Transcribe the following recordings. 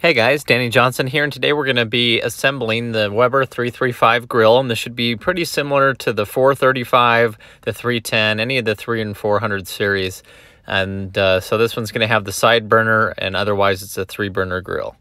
Hey guys, Danny Johnson here, and today we're going to be assembling the Weber 335 grill, and this should be pretty similar to the 435, the 310, any of the 3 and 400 series. And uh, so this one's going to have the side burner, and otherwise it's a three burner grill.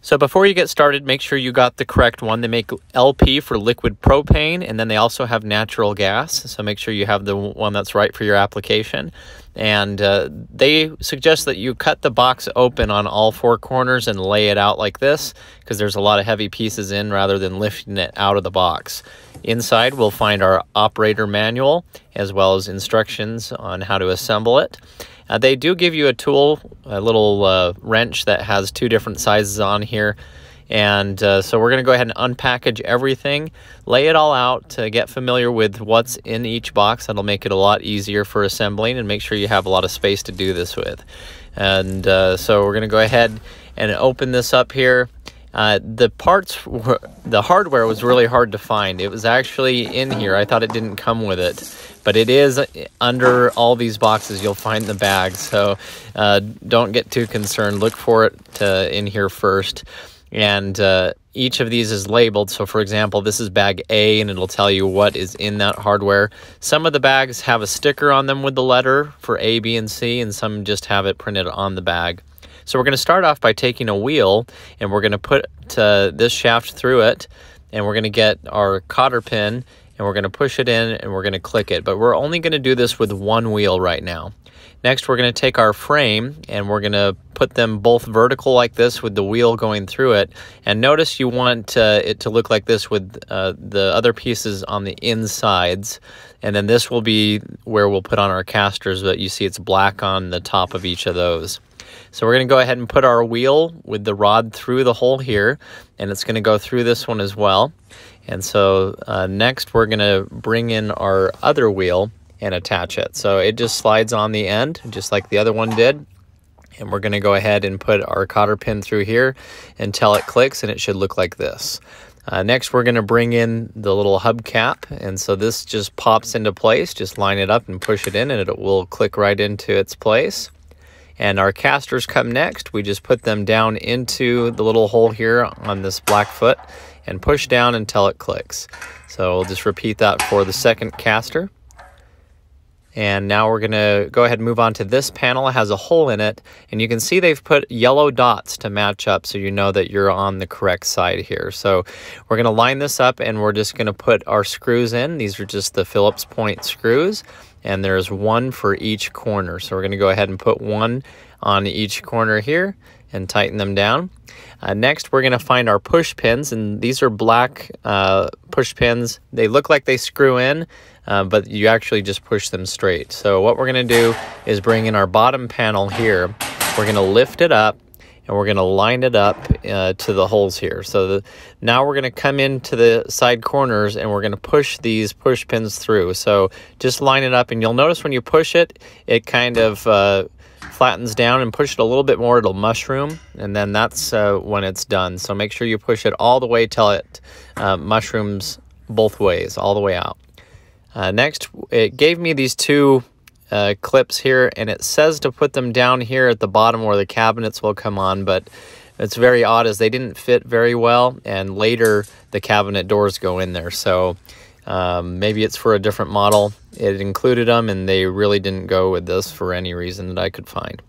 So before you get started, make sure you got the correct one. They make LP for liquid propane, and then they also have natural gas. So make sure you have the one that's right for your application. And uh, they suggest that you cut the box open on all four corners and lay it out like this, because there's a lot of heavy pieces in rather than lifting it out of the box. Inside, we'll find our operator manual, as well as instructions on how to assemble it. Uh, they do give you a tool, a little uh, wrench that has two different sizes on here. And uh, so we're going to go ahead and unpackage everything, lay it all out to get familiar with what's in each box. That'll make it a lot easier for assembling and make sure you have a lot of space to do this with. And uh, so we're going to go ahead and open this up here. Uh, the parts, the hardware was really hard to find. It was actually in here. I thought it didn't come with it but it is under all these boxes you'll find the bag so uh, don't get too concerned look for it uh, in here first and uh, each of these is labeled. So for example this is bag A and it'll tell you what is in that hardware. Some of the bags have a sticker on them with the letter for A B and C and some just have it printed on the bag. So we're going to start off by taking a wheel and we're going to put uh, this shaft through it and we're going to get our cotter pin and we're going to push it in and we're going to click it. But we're only going to do this with one wheel right now. Next, we're going to take our frame and we're going to put them both vertical like this with the wheel going through it. And notice you want uh, it to look like this with uh, the other pieces on the insides. And then this will be where we'll put on our casters, but you see it's black on the top of each of those. So we're going to go ahead and put our wheel with the rod through the hole here, and it's going to go through this one as well. And so uh, next we're going to bring in our other wheel and attach it. So it just slides on the end, just like the other one did. And we're going to go ahead and put our cotter pin through here until it clicks, and it should look like this. Uh, next, we're going to bring in the little hubcap, and so this just pops into place. Just line it up and push it in, and it will click right into its place. And our casters come next. We just put them down into the little hole here on this black foot and push down until it clicks. So we'll just repeat that for the second caster. And now we're going to go ahead and move on to this panel. It has a hole in it, and you can see they've put yellow dots to match up so you know that you're on the correct side here. So we're going to line this up, and we're just going to put our screws in. These are just the Phillips point screws, and there's one for each corner. So we're going to go ahead and put one on each corner here and tighten them down. Uh, next, we're going to find our push pins, and these are black uh, push pins. They look like they screw in, uh, but you actually just push them straight. So what we're going to do is bring in our bottom panel here. We're going to lift it up, and we're going to line it up uh, to the holes here. So the, now we're going to come into the side corners, and we're going to push these push pins through. So just line it up, and you'll notice when you push it, it kind of uh, flattens down and push it a little bit more, it'll mushroom, and then that's uh, when it's done. So make sure you push it all the way till it uh, mushrooms both ways, all the way out. Uh, next, it gave me these two uh, clips here, and it says to put them down here at the bottom where the cabinets will come on, but it's very odd as they didn't fit very well, and later the cabinet doors go in there. So um, maybe it's for a different model. It included them and they really didn't go with this for any reason that I could find.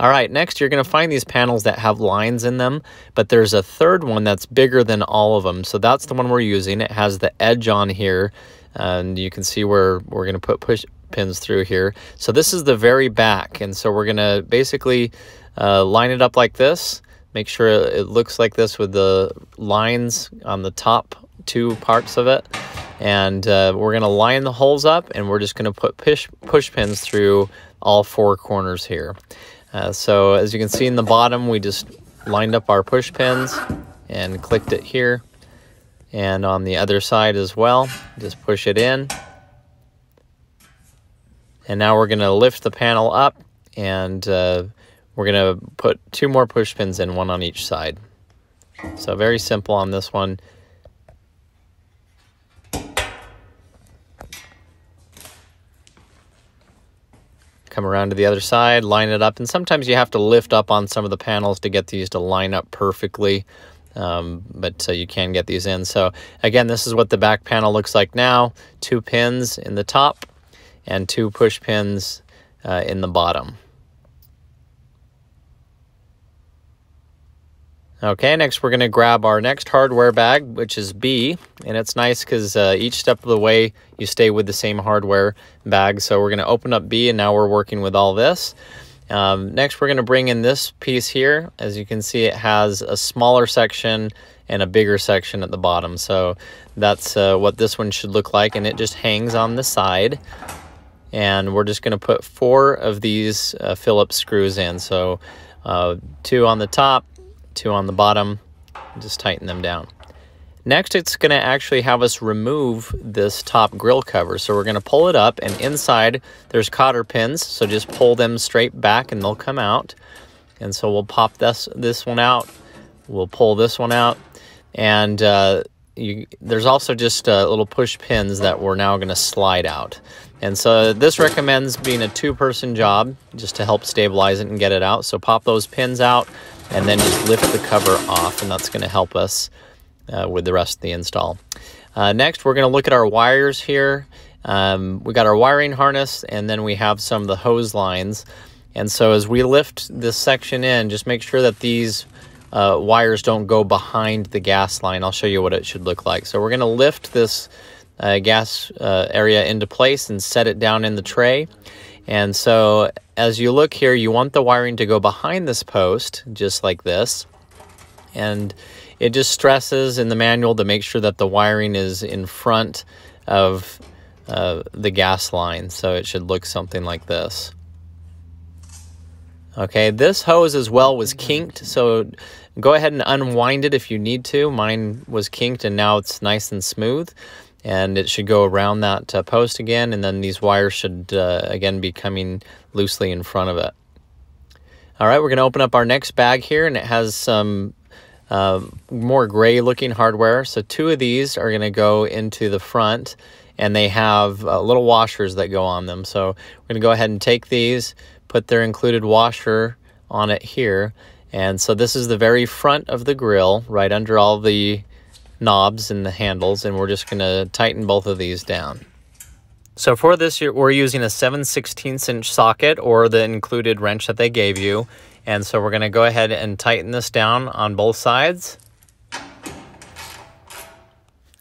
All right, next you're going to find these panels that have lines in them, but there's a third one that's bigger than all of them. So that's the one we're using. It has the edge on here, and you can see where we're going to put push pins through here. So this is the very back, and so we're to basically uh, line it up like this. Make sure it looks like this with the lines on the top two parts of it. And uh, we're to line the holes up and we're just to put push, push pins through all four corners here. Uh, so as you can see in the bottom, we just lined up our push pins and clicked it here. And on the other side as well, just push it in. And now we're going to lift the panel up and uh, we're going to put two more push pins in, one on each side. So very simple on this one. come around to the other side, line it up, and sometimes you have to lift up on some of the panels to get these to line up perfectly, um, but uh, you can get these in. So again, this is what the back panel looks like now. Two pins in the top and two push pins uh, in the bottom. Okay, next we're going to grab our next hardware bag, which is B. And it's nice because uh, each step of the way you stay with the same hardware bag. So we're going to open up B and now we're working with all this. Um, next, we're going to bring in this piece here. As you can see, it has a smaller section and a bigger section at the bottom. So that's uh, what this one should look like. And it just hangs on the side. And we're just going to put four of these uh, Phillips screws in. So uh, two on the top, two on the bottom, just tighten them down. Next, it's going to actually have us remove this top grill cover. So we're going to pull it up, and inside there's cotter pins. So just pull them straight back, and they'll come out. And so we'll pop this this one out. We'll pull this one out, and uh, you, there's also just uh, little push pins that we're now going to slide out. And so this recommends being a two-person job just to help stabilize it and get it out. So pop those pins out and then just lift the cover off and that's going to help us uh, with the rest of the install. Uh, next, we're going to look at our wires here. Um, we got our wiring harness and then we have some of the hose lines. And so as we lift this section in, just make sure that these uh, wires don't go behind the gas line. I'll show you what it should look like. So we're going to lift this uh, gas uh, area into place and set it down in the tray. And so as you look here, you want the wiring to go behind this post, just like this. And it just stresses in the manual to make sure that the wiring is in front of uh, the gas line. So it should look something like this. Okay, this hose as well was kinked, so go ahead and unwind it if you need to. Mine was kinked and now it's nice and smooth and it should go around that uh, post again and then these wires should uh, again be coming loosely in front of it. All right, we're going to open up our next bag here and it has some uh, more gray looking hardware. So two of these are going to go into the front and they have uh, little washers that go on them. So we're going to go ahead and take these, put their included washer on it here. And so this is the very front of the grill, right under all the knobs and the handles, and we're just going to tighten both of these down. So for this, we're using a 7 16 inch socket or the included wrench that they gave you. And so we're going to go ahead and tighten this down on both sides.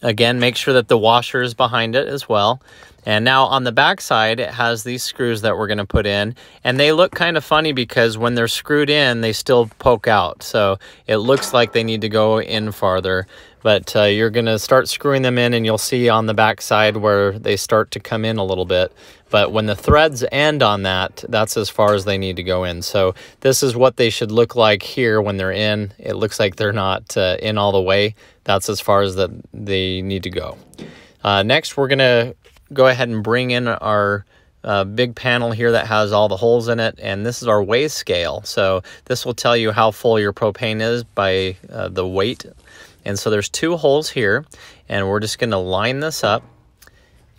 Again, make sure that the washer is behind it as well. And now on the back side, it has these screws that we're going to put in. And they look kind of funny because when they're screwed in, they still poke out. So it looks like they need to go in farther. But uh, you're going to start screwing them in and you'll see on the back side where they start to come in a little bit. But when the threads end on that, that's as far as they need to go in. So this is what they should look like here when they're in. It looks like they're not uh, in all the way. That's as far as that they need to go. Uh, next, we're going to go ahead and bring in our uh, big panel here that has all the holes in it and this is our weigh scale. So this will tell you how full your propane is by uh, the weight. And so there's two holes here, and we're just going to line this up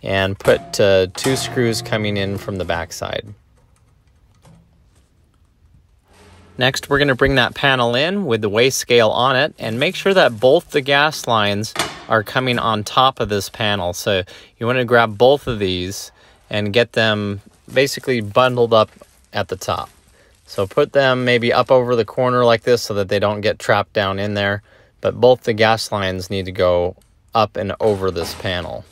and put uh, two screws coming in from the back side. Next, we're going to bring that panel in with the weigh scale on it and make sure that both the gas lines are coming on top of this panel. So you want to grab both of these and get them basically bundled up at the top. So put them maybe up over the corner like this so that they don't get trapped down in there but both the gas lines need to go up and over this panel.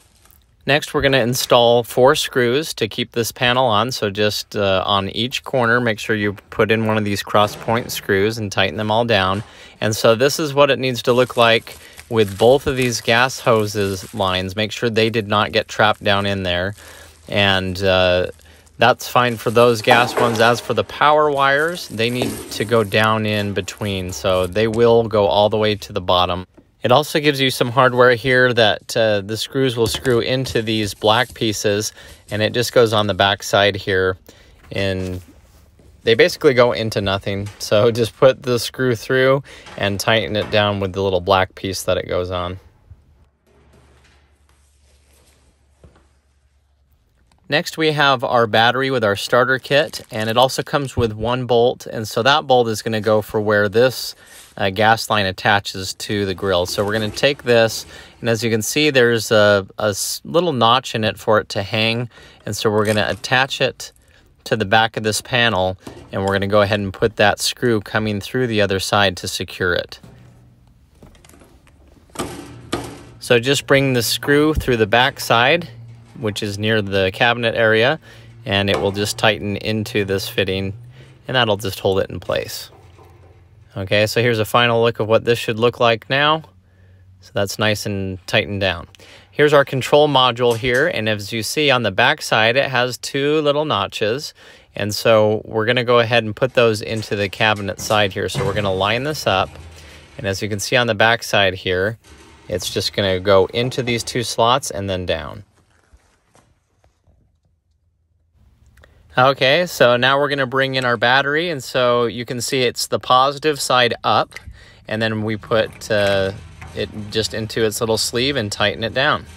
Next, we're going to install four screws to keep this panel on. So just uh, on each corner, make sure you put in one of these cross point screws and tighten them all down. And so this is what it needs to look like with both of these gas hoses lines. Make sure they did not get trapped down in there. And uh, that's fine for those gas ones. As for the power wires, they need to go down in between. So they will go all the way to the bottom. It also gives you some hardware here that uh, the screws will screw into these black pieces and it just goes on the back side here and they basically go into nothing. So just put the screw through and tighten it down with the little black piece that it goes on. Next we have our battery with our starter kit and it also comes with one bolt and so that bolt is going to go for where this uh, gas line attaches to the grill. So we're going to take this and as you can see there's a, a little notch in it for it to hang and so we're going to attach it to the back of this panel and we're going to go ahead and put that screw coming through the other side to secure it. So just bring the screw through the back side which is near the cabinet area, and it will just tighten into this fitting, and that'll just hold it in place. Okay, so here's a final look of what this should look like now. So that's nice and tightened down. Here's our control module here, and as you see on the back side, it has two little notches. And so we're gonna go ahead and put those into the cabinet side here. So we're gonna line this up. And as you can see on the back side here, it's just gonna go into these two slots and then down. Okay, so now we're going to bring in our battery, and so you can see it's the positive side up, and then we put uh, it just into its little sleeve and tighten it down.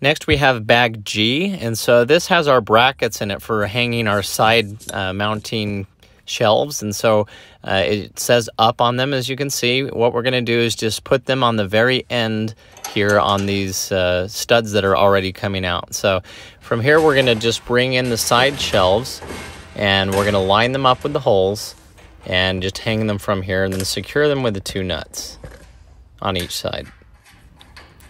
Next we have bag G, and so this has our brackets in it for hanging our side uh, mounting shelves, and so uh, it says up on them as you can see. What we're going to do is just put them on the very end here on these uh, studs that are already coming out. So from here, we're gonna just bring in the side shelves and we're gonna line them up with the holes and just hang them from here and then secure them with the two nuts on each side.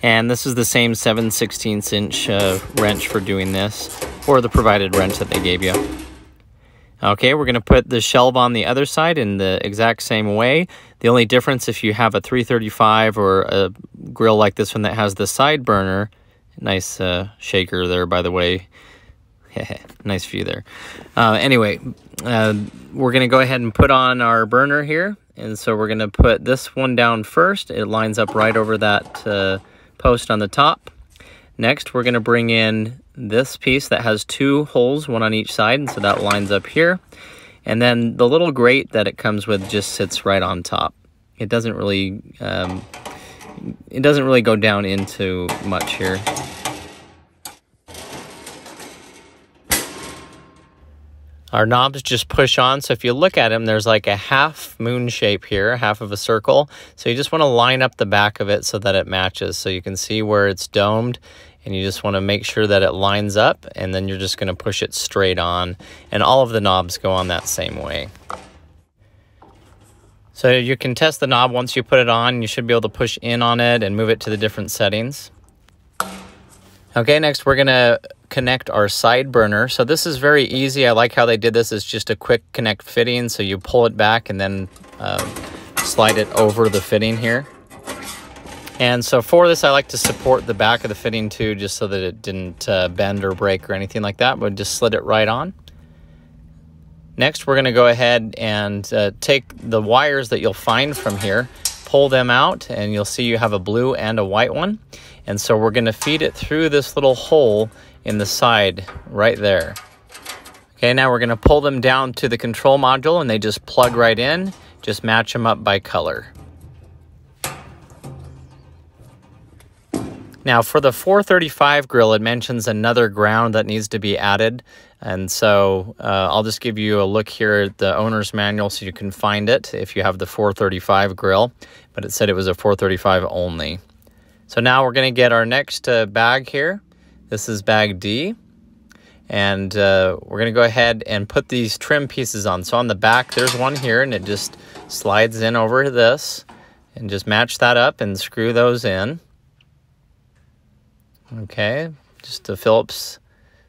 And this is the same 7 16 inch uh, wrench for doing this, or the provided wrench that they gave you. Okay, we're going to put the shelf on the other side in the exact same way. The only difference if you have a 335 or a grill like this one that has the side burner, nice uh, shaker there by the way, nice view there. Uh, anyway, uh, we're going to go ahead and put on our burner here. And so we're going to put this one down first. It lines up right over that uh, post on the top. Next, we're going to bring in this piece that has two holes, one on each side, and so that lines up here. And then the little grate that it comes with just sits right on top. It doesn't really, um, it doesn't really go down into much here. Our knobs just push on, so if you look at them, there's like a half moon shape here, half of a circle. So you just want to line up the back of it so that it matches. So you can see where it's domed and you just want to make sure that it lines up and then you're just going to push it straight on and all of the knobs go on that same way. So you can test the knob once you put it on. You should be able to push in on it and move it to the different settings. Okay, next we're going to connect our side burner. So this is very easy. I like how they did this. It's just a quick connect fitting. So you pull it back and then uh, slide it over the fitting here. And so for this, I like to support the back of the fitting too, just so that it didn't uh, bend or break or anything like that, but just slid it right on. Next, we're gonna go ahead and uh, take the wires that you'll find from here, pull them out, and you'll see you have a blue and a white one. And so we're gonna feed it through this little hole in the side right there. Okay, now we're gonna pull them down to the control module and they just plug right in, just match them up by color. Now for the 435 grill, it mentions another ground that needs to be added. And so uh, I'll just give you a look here at the owner's manual so you can find it if you have the 435 grill, but it said it was a 435 only. So now we're gonna get our next uh, bag here. This is bag D. And uh, we're gonna go ahead and put these trim pieces on. So on the back, there's one here and it just slides in over this and just match that up and screw those in. Okay, just a Phillips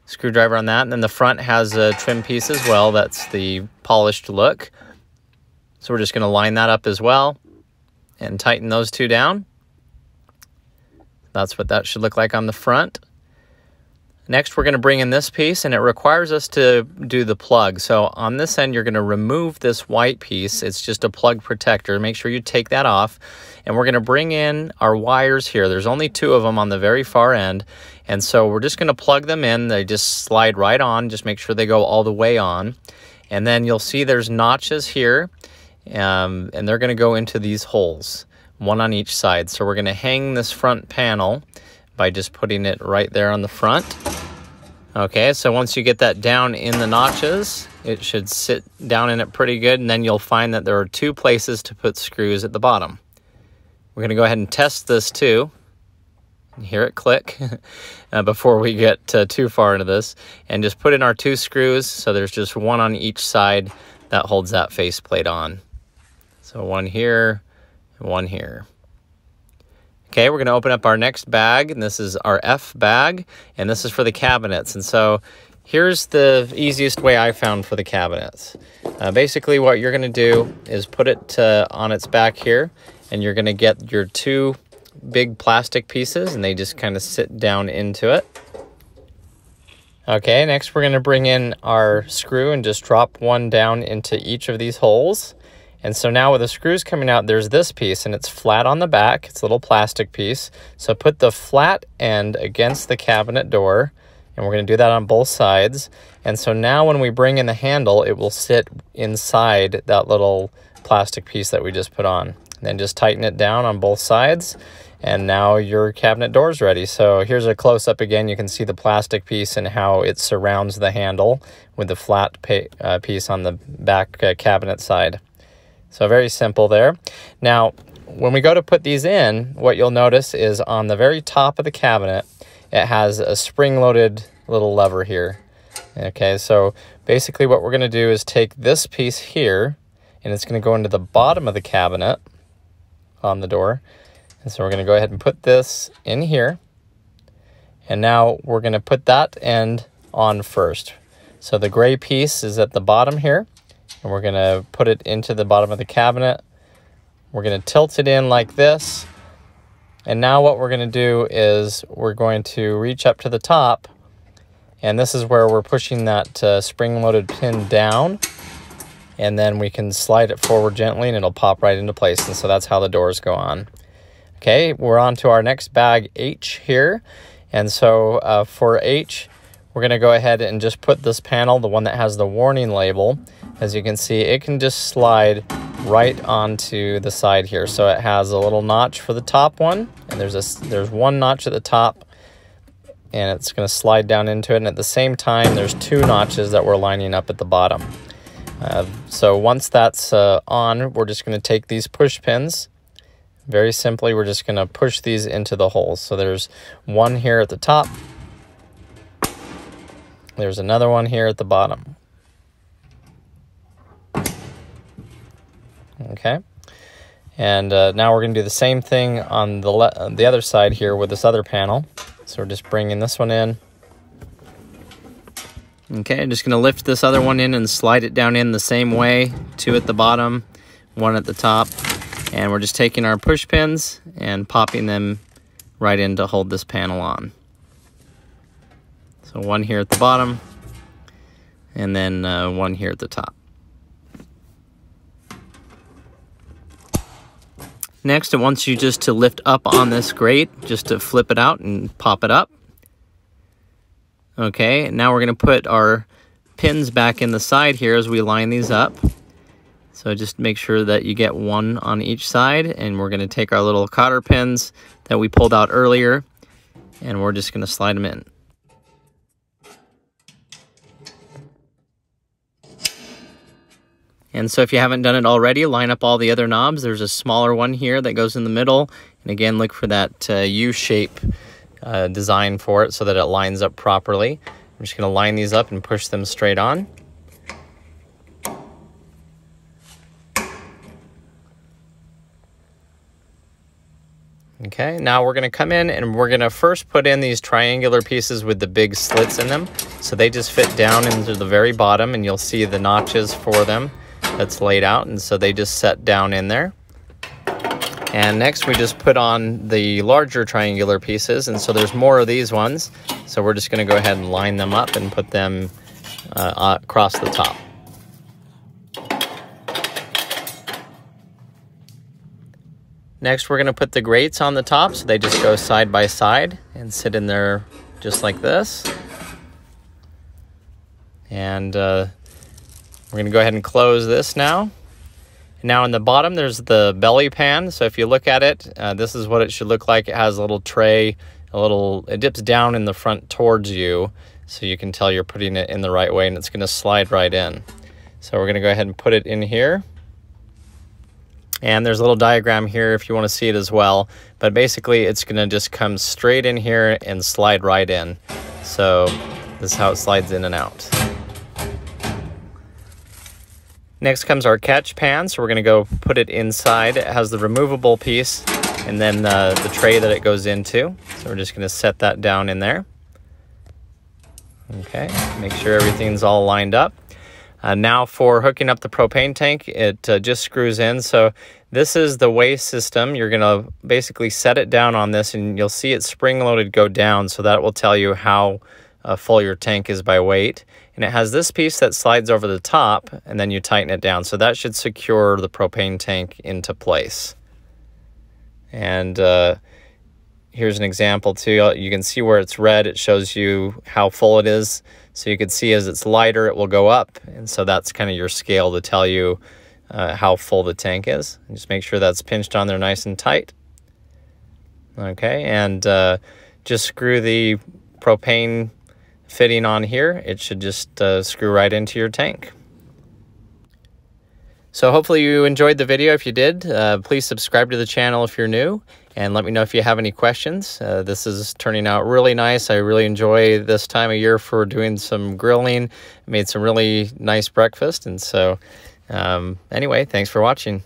screwdriver on that. And then the front has a trim piece as well. That's the polished look. So we're just going to line that up as well and tighten those two down. That's what that should look like on the front. Next, we're going to bring in this piece, and it requires us to do the plug. So on this end, you're going to remove this white piece. It's just a plug protector. Make sure you take that off. And we're going to bring in our wires here. There's only two of them on the very far end. And so we're just going to plug them in. They just slide right on. Just make sure they go all the way on. And then you'll see there's notches here, um, and they're going to go into these holes, one on each side. So we're going to hang this front panel by just putting it right there on the front. Okay, so once you get that down in the notches, it should sit down in it pretty good, and then you'll find that there are two places to put screws at the bottom. We're to go ahead and test this too. Hear it click uh, before we get uh, too far into this. And just put in our two screws, so there's just one on each side that holds that faceplate on. So one here, and one here. Okay, we're going to open up our next bag, and this is our F bag, and this is for the cabinets. And so here's the easiest way I found for the cabinets. Uh, basically, what you're going to do is put it uh, on its back here, and you're going to get your two big plastic pieces, and they just kind of sit down into it. Okay, next we're going to bring in our screw and just drop one down into each of these holes. And so now with the screws coming out, there's this piece and it's flat on the back. It's a little plastic piece. So put the flat end against the cabinet door and we're going to do that on both sides. And so now when we bring in the handle, it will sit inside that little plastic piece that we just put on. And then just tighten it down on both sides and now your cabinet door is ready. So here's a close-up again. You can see the plastic piece and how it surrounds the handle with the flat uh, piece on the back uh, cabinet side. So very simple there. Now, when we go to put these in, what you'll notice is on the very top of the cabinet, it has a spring-loaded little lever here. Okay, so basically what we're going to do is take this piece here, and it's going to go into the bottom of the cabinet on the door. And so we're going to go ahead and put this in here. And now we're going to put that end on first. So the gray piece is at the bottom here and we're going to put it into the bottom of the cabinet. We're going to tilt it in like this. And now what we're going to do is we're going to reach up to the top and this is where we're pushing that uh, spring-loaded pin down and then we can slide it forward gently and it'll pop right into place. And so that's how the doors go on. Okay, we're on to our next bag H here. And so uh, for H, we're going to go ahead and just put this panel, the one that has the warning label, as you can see, it can just slide right onto the side here. So it has a little notch for the top one, and there's a there's one notch at the top, and it's going to slide down into it. And at the same time, there's two notches that we're lining up at the bottom. Uh, so once that's uh, on, we're just going to take these push pins. Very simply, we're just going to push these into the holes. So there's one here at the top. There's another one here at the bottom. Okay. And uh, now we're going to do the same thing on the, uh, the other side here with this other panel. So we're just bringing this one in. Okay, I'm just going to lift this other one in and slide it down in the same way. Two at the bottom, one at the top. And we're just taking our push pins and popping them right in to hold this panel on. So one here at the bottom, and then uh, one here at the top. Next, it wants you just to lift up on this grate, just to flip it out and pop it up. Okay, now we're going to put our pins back in the side here as we line these up. So just make sure that you get one on each side, and we're going to take our little cotter pins that we pulled out earlier, and we're just going to slide them in. And so if you haven't done it already, line up all the other knobs. There's a smaller one here that goes in the middle. And again, look for that uh, U-shape uh, design for it so that it lines up properly. I'm just going to line these up and push them straight on. Okay, now we're going to come in and we're going to first put in these triangular pieces with the big slits in them. So they just fit down into the very bottom and you'll see the notches for them that's laid out and so they just set down in there. And next we just put on the larger triangular pieces and so there's more of these ones. So we're just going to go ahead and line them up and put them uh, across the top. Next we're going to put the grates on the top so they just go side by side and sit in there just like this. And uh, we're going to go ahead and close this now. Now in the bottom, there's the belly pan. So if you look at it, uh, this is what it should look like. It has a little tray, a little, it dips down in the front towards you. so you can tell you're putting it in the right way and it's to slide right in. So we're to go ahead and put it in here. And there's a little diagram here if you want to see it as well. But basically, it's to just come straight in here and slide right in. So this is how it slides in and out. Next comes our catch pan. So we're going to go put it inside. It has the removable piece and then uh, the tray that it goes into. So we're just going to set that down in there. Okay, make sure everything's all lined up. Uh, now for hooking up the propane tank, it uh, just screws in. So this is the weigh system. You're going to basically set it down on this and you'll see it spring loaded go down. So that will tell you how uh, full your tank is by weight. And it has this piece that slides over the top and then you tighten it down. So that should secure the propane tank into place. And uh, here's an example too. You can see where it's red. It shows you how full it is. So you can see as it's lighter, it will go up. And so that's kind of your scale to tell you uh, how full the tank is. And just make sure that's pinched on there nice and tight. Okay, and uh, just screw the propane fitting on here. It should just uh, screw right into your tank. So hopefully you enjoyed the video. If you did, uh, please subscribe to the channel if you're new and let me know if you have any questions. Uh, this is turning out really nice. I really enjoy this time of year for doing some grilling. Made some really nice breakfast. And so um, anyway, thanks for watching.